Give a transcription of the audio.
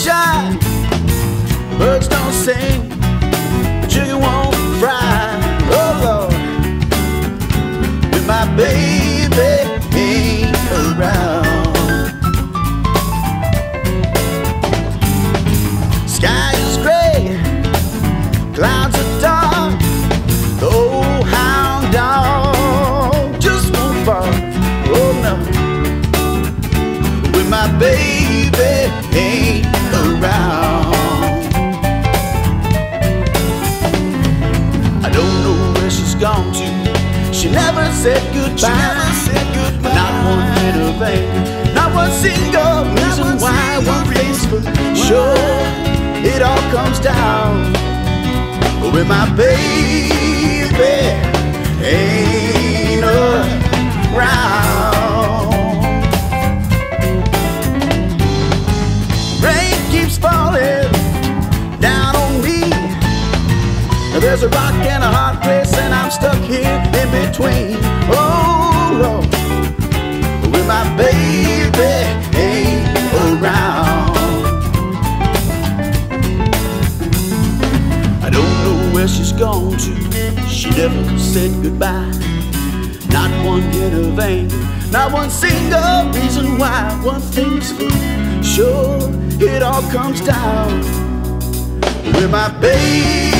sunshine. Birds don't sing, but sugar won't fry. Oh Lord, with my baby ain't around. Sky is gray, clouds are dark. The old hound dog just won't bark. Oh no, with my baby ain't around. I don't know where she's gone to. She never said goodbye. She never said goodbye. Not one bit of anger. Not one single reason one why. Single one place for sure. It all comes down with my baby. There's a rock and a hard place, and I'm stuck here in between. Oh Lord, with my baby ain't around. I don't know where she's gone to. She never said goodbye. Not one hit of anger, not one single reason why. One thing's for sure, it all comes down with my baby